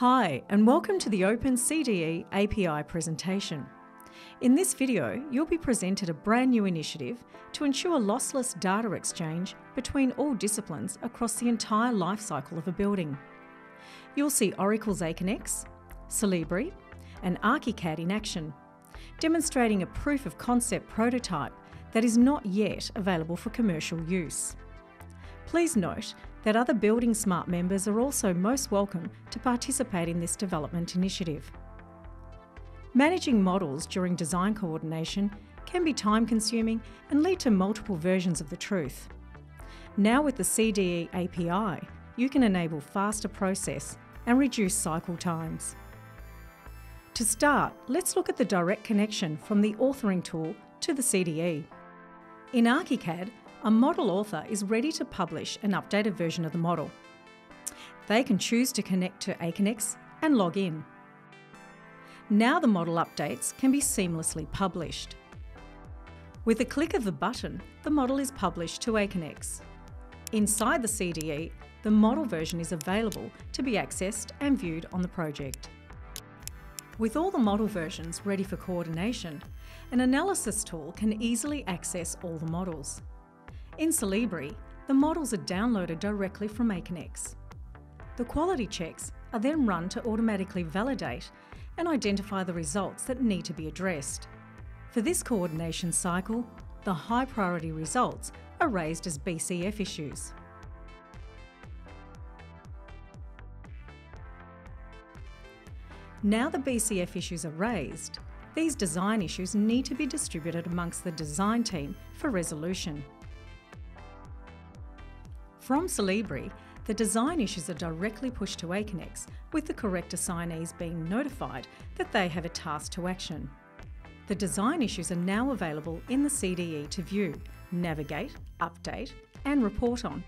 Hi, and welcome to the Open CDE API presentation. In this video, you'll be presented a brand new initiative to ensure lossless data exchange between all disciplines across the entire lifecycle of a building. You'll see Oracle's Aconex, Solibri, and ArchiCAD in action, demonstrating a proof of concept prototype that is not yet available for commercial use. Please note that other buildingSMART members are also most welcome to participate in this development initiative. Managing models during design coordination can be time consuming and lead to multiple versions of the truth. Now with the CDE API, you can enable faster process and reduce cycle times. To start, let's look at the direct connection from the authoring tool to the CDE. In ArchiCAD, a model author is ready to publish an updated version of the model. They can choose to connect to Aconex and log in. Now the model updates can be seamlessly published. With a click of the button, the model is published to Aconex. Inside the CDE, the model version is available to be accessed and viewed on the project. With all the model versions ready for coordination, an analysis tool can easily access all the models. In Solibri, the models are downloaded directly from Aconex. The quality checks are then run to automatically validate and identify the results that need to be addressed. For this coordination cycle, the high priority results are raised as BCF issues. Now the BCF issues are raised, these design issues need to be distributed amongst the design team for resolution. From Solibri, the design issues are directly pushed to Aconex, with the correct assignees being notified that they have a task to action. The design issues are now available in the CDE to view, navigate, update and report on.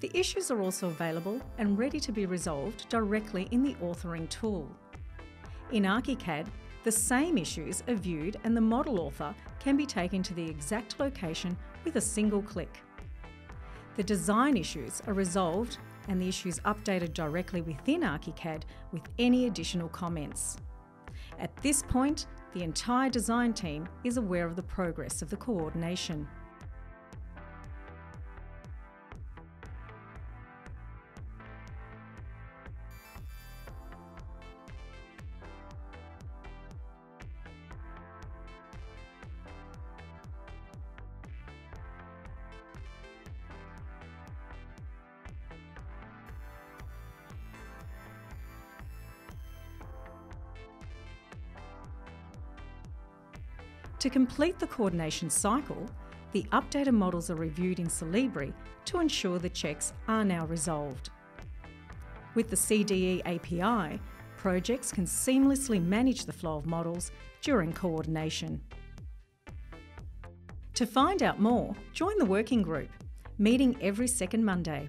The issues are also available and ready to be resolved directly in the authoring tool. In ArchiCAD, the same issues are viewed and the model author can be taken to the exact location with a single click. The design issues are resolved and the issues updated directly within ArchiCAD with any additional comments. At this point, the entire design team is aware of the progress of the coordination. To complete the coordination cycle, the updated models are reviewed in Solibri to ensure the checks are now resolved. With the CDE API, projects can seamlessly manage the flow of models during coordination. To find out more, join the working group, meeting every second Monday.